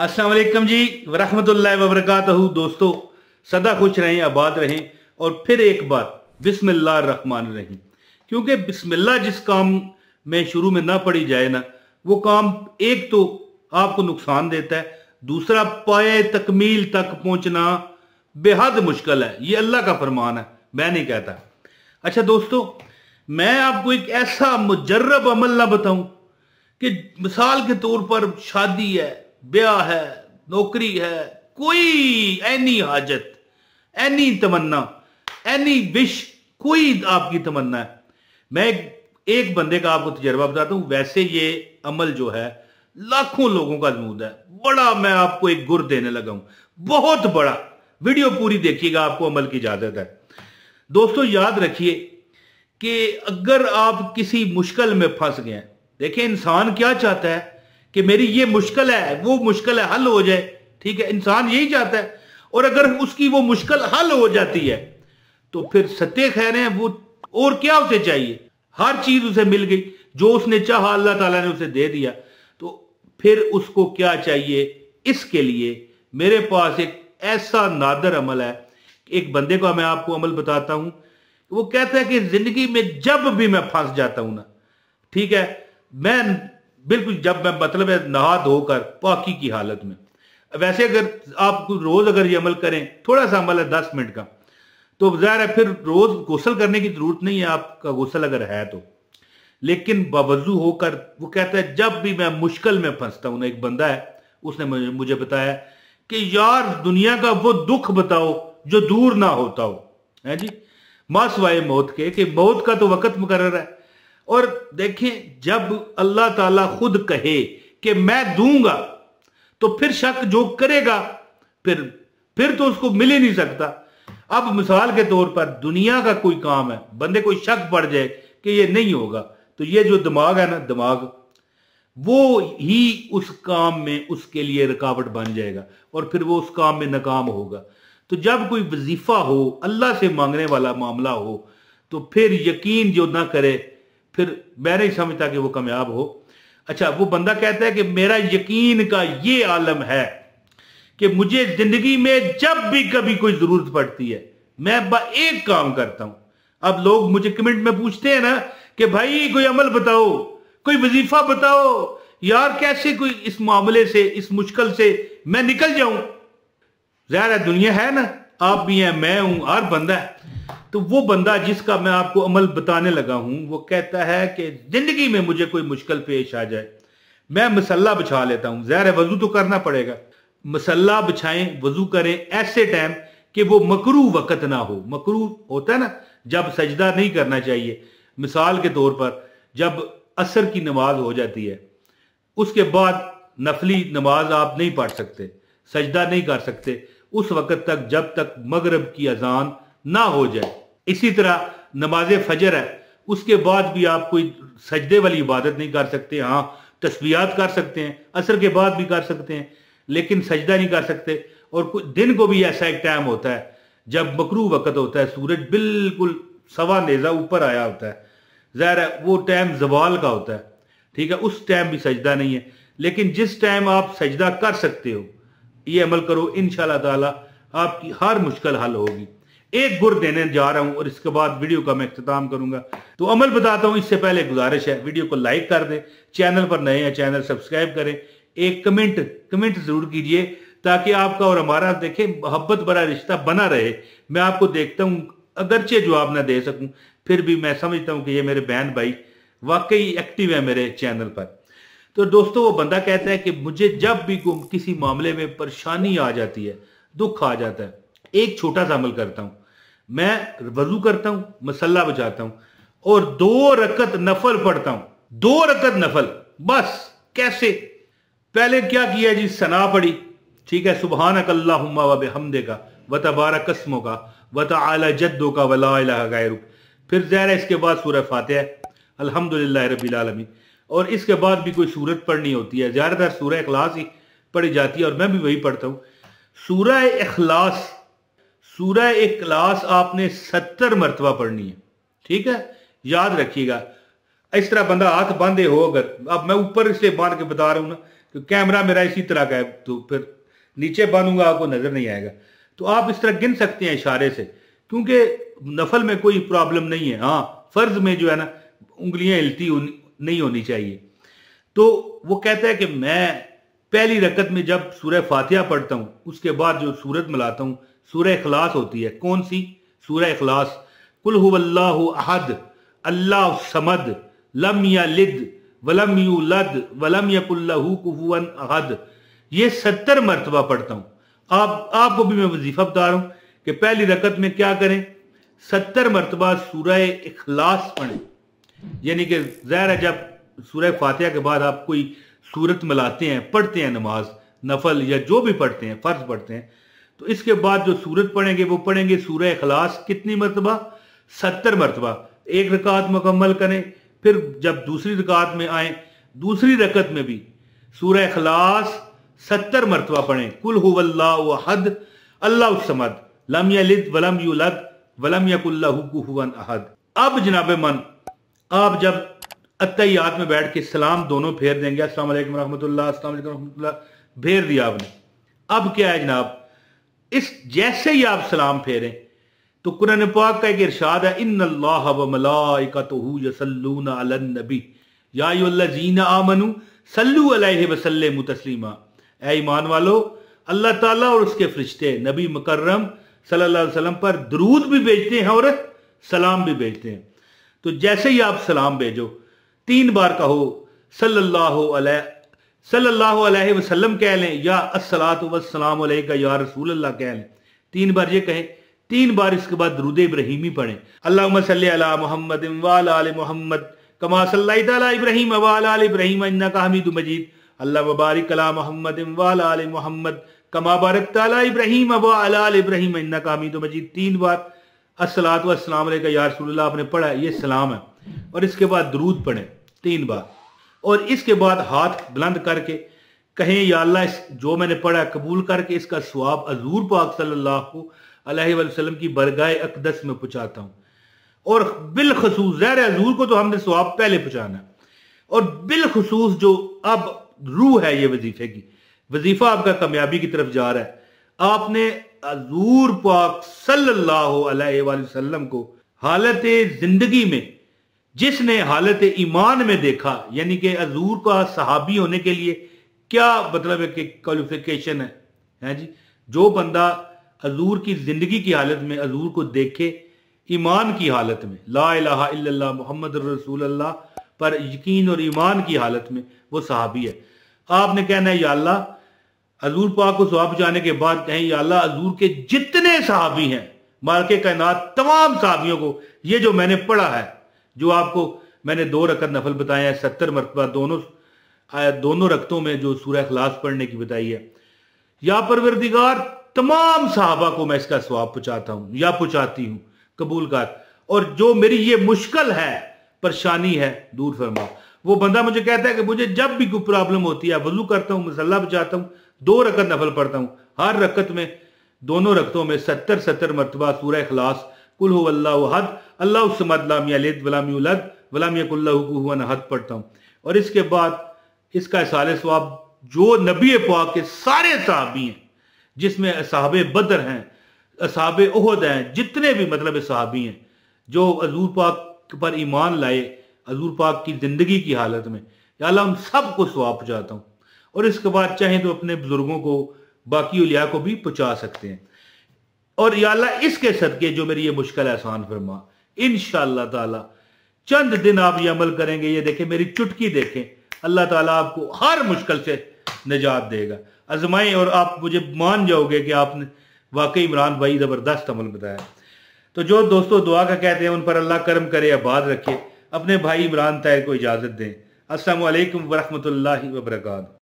वालेकुम जी, वरहमतुल्लाहि वबरकातुहू। दोस्तों, सदा खुश रहें, आबाद रहें और फिर एक बार बिस्मिल्लाह रहमान रहीम। क्योंकि बिस्मिल्लाह जिस काम में शुरू में ना पड़ी जाए ना, वो काम एक तो आपको नुकसान देता है, दूसरा पाए तकमील तक पहुँचना बेहद मुश्किल है। ये अल्लाह का फरमान है, मैं नहीं कहता। अच्छा दोस्तों, मैं आपको एक ऐसा मुजर्रब अमल ना बताऊँ कि मिसाल के तौर पर शादी है ब्याह है, नौकरी है, कोई एनी हाजत एनी तमन्ना एनी विश, कोई आपकी तमन्ना है। मैं एक बंदे का आपको तजर्बा बताता हूँ वैसे ये अमल जो है, लाखों लोगों का जमूद है। बड़ा मैं आपको एक गुर देने लगा हूँ। बहुत बड़ा। वीडियो पूरी देखिएगा, आपको अमल की इजाज़त है। दोस्तों, याद रखिए कि अगर आप किसी मुश्किल में फंस गए, देखिए, इंसान क्या चाहता है? कि मेरी ये मुश्किल है, वो मुश्किल है, हल हो जाए। ठीक है, इंसान यही चाहता है। और अगर उसकी वो मुश्किल हल हो जाती है तो फिर सत्य खैर है, वो और क्या उसे चाहिए? हर चीज़ उसे मिल गई, जो उसने चाहा, अल्लाह ताला ने उसे दे दिया। तो फिर उसको क्या चाहिए? इसके लिए मेरे पास एक ऐसा नादर अमल है एक बंदे का मैं आपको अमल बताता हूँ। वो कहता है कि ज़िंदगी में जब भी मैं फंस जाता हूँ ना, ठीक है, मैं बिल्कुल जब मैं मतलब है नहा धोकर पाकी की हालत में। वैसे अगर आप रोज अगर ये अमल करें, थोड़ा सा अमल है दस मिनट का। तो ज़ाहिर है फिर रोज गुसल करने की ज़रूरत नहीं है, आपका गुसल अगर है तो। लेकिन बावजू होकर वो कहता है, जब भी मैं मुश्किल में फंसता हूँ ना, एक बंदा है, उसने मुझे बताया कि, यार, दुनिया का वो दुख बताओ जो दूर ना होता हो। है जी? मासवाए मौत के, कि मौत का तो वक़्त मुकर है। और देखें, जब अल्लाह ताला खुद कहे कि मैं दूँगा तो फिर शक जो करेगा, फिर फिर तो उसको मिल ही नहीं सकता। अब मिसाल के तौर पर दुनिया का कोई काम है, बंदे कोई शक पड़ जाए कि ये नहीं होगा तो ये जो दिमाग है ना, दिमाग, वो ही उस काम में उसके लिए रुकावट बन जाएगा और फिर वो उस काम में नाकाम होगा। तो जब कोई वजीफा हो, अल्लाह से मांगने वाला मामला हो तो फिर यकीन जो ना करे फिर मैं नहीं समझता कि वो कामयाब हो। अच्छा वो बंदा कहता है कि मेरा यकीन का ये आलम है कि मुझे ज़िंदगी में जब भी कभी कोई ज़रूरत पड़ती है, मैं एक काम करता हूँ। अब लोग मुझे कमेंट में पूछते हैं ना कि भाई, कोई अमल बताओ, कोई वजीफा बताओ, यार कैसे कोई इस मामले से, इस मुश्किल से मैं निकल जाऊँ? जहर दुनिया है ना। आप भी हैं, मैं हूँ, हर बंदा है। तो वो बंदा जिसका मैं आपको अमल बताने लगा हूँ, वो कहता है कि ज़िंदगी में मुझे कोई मुश्किल पेश आ जाए, मैं मसल्ला बिछा लेता हूँ। जहर वज़ू तो करना पड़ेगा। मसल्ला बिछाएँ, वज़ू करें, ऐसे टाइम कि वो मकरू वक़्त ना हो। मकरू होता है ना, जब सजदा नहीं करना चाहिए। मिसाल के तौर पर, जब असर की नमाज़ हो जाती है, उसके बाद नफली नमाज़ आप नहीं पढ़ सकते, सजदा नहीं कर सकते। उस वक़्त तक, जब तक मगरब की अजान ना हो जाए। इसी तरह नमाज़ फजर है, उसके बाद भी आप कोई सजदे वाली इबादत नहीं कर सकते हाँ तस्वीयात कर सकते हैं, असर के बाद भी कर सकते हैं, लेकिन सजदा नहीं कर सकते। और दिन को भी ऐसा एक टाइम होता है, जब मकरू वक़्त होता है, सूरज बिल्कुल सवा नेजा ऊपर आया होता है। ज़ाहिर है, वो टाइम जवाल का होता है, ठीक है, उस टाइम भी सजदा नहीं है। लेकिन जिस टाइम आप सजदा कर सकते हो ये अमल करो इन ताला आपकी हर मुश्किल हल होगी। एक गुर देने जा रहा हूँ और इसके बाद वीडियो का मैं अख्ताम करूँगा। तो अमल बताता हूँ, इससे पहले गुजारिश है, वीडियो को लाइक कर दें, चैनल पर नए हैं, चैनल सब्सक्राइब करें। एक कमेंट कमेंट ज़रूर कीजिए ताकि आपका और हमारा देखें, मोहब्बत भरा रिश्ता बना रहे। मैं आपको देखता हूँ, अगरचे जवाब ना दे सकूँ, फिर भी मैं समझता हूँ कि ये मेरे बहन भाई वाकई एक्टिव है मेरे चैनल पर। तो दोस्तों, वो बंदा कहता है कि मुझे जब भी किसी मामले में परेशानी आ जाती है, दुख आ जाता है। एक छोटा सा अमल करता हूँ। मैं वज़ू करता हूँ, मसल्ला बचाता हूँ और दो रकत नफल पढ़ता हूँ। दो रकत नफल, बस, कैसे? पहले क्या किया जी? सना पड़ी ठीक है सुबहान अकल्लाहुम्मा व हमदे का व तबारा कस्मों का व तला जद्दों का वला फिर जहरा इसके बाद सूरह फातह अल्हम्दुलिल्लाह रब्बिल आलमीन। और इसके बाद भी कोई सूरत पढ़नी होती है। ज़्यादातर सूरह अखलास ही पढ़ी जाती है और मैं भी वही पढ़ता हूँ। सूरह अखलास सूरह एक क्लास आपने सत्तर मरतबा पढ़नी है। ठीक है? याद रखिएगा। इस तरह बंदा हाथ बांधे हो अगर। अब मैं ऊपर से बाँध के बता रहा हूँ ना कि कैमरा मेरा इसी तरह का है तो फिर नीचे बांधूँगा, आपको नज़र नहीं आएगा। तो आप इस तरह गिन सकते हैं इशारे से, क्योंकि नफल में कोई प्रॉब्लम नहीं है। हाँ फ़र्ज़ में जो है ना, उंगलियाँ हिलती नहीं होनी चाहिए। तो वो कहता है कि मैं पहली रकत में जब सूर्य फातिहा पढ़ता हूँ, उसके बाद जो सूरत मिलाता हूँ सूर्य अखलास होती है। कौन सी? सूर्य अखलास कुल अहद, अल्लाह समद, लम या लिद वलम यू लद वलम यकुल्लहू अहद। ये सत्तर मरतबा पढ़ता हूँ। आप, आपको भी मैं वजीफा बता रहा हूँ कि पहली रकत में क्या करें? सत्तर मरतबा सूरह अखलास पढ़ें। यानी कि जहर है जब सूरह फातिहा के बाद आप कोई सूरत मिलाते हैं, पढ़ते हैं नमाज़, नफल या जो भी पढ़ते हैं, फ़र्ज़ पढ़ते हैं तो इसके बाद जो सूरत पढ़ेंगे, वो पढ़ेंगे सूरह अखलास कितनी मरतबा? सत्तर मरतबा। एक रकात मुकम्मल करें, फिर जब दूसरी रकात में आए, दूसरी रकत में भी सूरह अखलास सत्तर मरतबा पढ़ें। कुल हद अल्लाह समद लम यलिद, वलम युलद, वलम यकुल्लहु अहद। अब जनाब मन आप जब अतयात में बैठ के सलाम दोनों फेर देंगे, अस्सलाम वालेकुम रहमतुल्लाह फेर दिया आपने। अब क्या है जनाब? इस जैसे ही आप सलाम फेरें तो कुरान पाक का एक इरशाद है इन अल्लाह अलन नबी। या अय्युहल्लजीना आमनु सल्लु अलैहि व सल्लिमु तस्लीमा। ए ईमान वालो, अल्लाह ताला और उसके फरिश्ते, नबी मुकर्रम सल्लल्लाहु अलैहि वसल्लम पर दरूद भी भेजते हैं और सलाम भी भेजते हैं। तो जैसे ही आप सलाम भेजो, तीन बार कहो, सल्लल्लाहु अलैहि, सल्लल्लाहु वसल्लम कह लें, या अस्सलातु वस्सलाम अलैका या रसूल अल्लाह कह लें। तीन बार ये कहें, तीन बार इसके बाद दरूद इब्राहिमी पढ़ें। अल्लाह अला मोहम्मद वाल मोहम्मद, कमा सल्लाई इब्राहिम वाल इब्राहिम, इन्नका हमीदुम मजीद। अल्लाह मुबारक अला मोहम्मद वाल मोहम्मद, कमा बारक तला इब्राहिम वाल इब्राहिम, इन्नका हमीदुम मजीद। तीन बार अस्सलातु वस्सलाम अलैका या आपने पढ़ा ये सलाम है। और इसके बाद दरूद पढ़ें, तीन बार। और इसके बाद हाथ बुलंद करके कहें, या अल्लाह, इस जो मैंने पढ़ा कबूल करके इसका स्वाब अजूर पाक सल्लल्लाहु अलैहि वसल्लम की बरगाह अकदस में पहुंचाता हूँ। और बिलखसूस, जहर हजूर को तो हमने स्वाब पहले पहुंचाना और बिलखसूस जो अब रूह है, ये वजीफे की। वजीफा आपका कामयाबी की तरफ़ जा रहा है। आपने अजूर पाक सल्लल्लाहु अलैहि वसल्लम को हालत ज़िंदगी में, जिसने हालत ईमान में देखा, यानी कि अजूर का सहाबी होने के लिए क्या मतलब है कि क्वालिफिकेशन है? है जी? जो बंदा अजूर की ज़िंदगी की हालत में अजूर को देखे, ईमान की हालत में, ला इला मोहम्मद रसूल पर यकीन और ईमान की हालत में, वो सहाबी है। आपने कहना है, या अल्लाह अजूर पाक को स्वाब जाने के बाद कहें, या अल्लाह अजूर के जितने सहाबी हैं माल के कायनात तमाम सहाबियों को, ये जो मैंने पढ़ा है, जो आपको मैंने दो रकत नफल बताए हैं, सत्तर मरतबा दोनों दोनों रकतों में जो सूर्य खलास पढ़ने की बताई है, या परवरदिगार, तमाम साहबा को मैं इसका स्वाब पहुंचाता हूँ, या पहुंचाती हूँ कबूल कर और जो मेरी ये मुश्किल है, परेशानी है, दूर फरमा। वो बंदा मुझे कहता है कि मुझे जब भी कोई प्रॉब्लम होती है वज़ू करता हूँ मसल्ला बचाता हूँ दो रकत नफल पढ़ता हूँ। हर रकत में, दोनों रकतों में सत्तर सत्तर मरतबा सूर्य खलास कुल हो अल्लाह अल्लाह हद पढ़ता हूँ। और इसके बाद इसका साल स्वाब, जो नबी पाक के सारे साहबी हैं, जिसमें साहब बदर हैं साहब उहद हैं, जितने भी मतलब साहबी हैं, जो हजूर पाक पर ईमान लाए, हजूर पाक की ज़िंदगी की हालत में, या हम सबको स्वाब पहुँचाता हूँ। और इसके बाद चाहे तो अपने बुज़ुर्गों को, बाकी उलिया को भी पहुँचा सकते हैं। और या अल्लाह इसके सदके जो मेरी ये मुश्किल आसान फरमा। इन ताला, चंद दिन आप ये अमल करेंगे, ये देखें, मेरी चुटकी देखें। अल्लाह ताला आपको हर मुश्किल से निजात देगा। आजमाएँ और आप मुझे मान जाओगे कि आपने वाकई इमरान भाई ज़बरदस्त अमल बताया। तो जो दोस्तों दुआ का कहते हैं, उन पर अल्लाह कर्म करे, आबाद रखे। अपने भाई इमरान तय को इजाज़त दें। असल वरहमल वर्का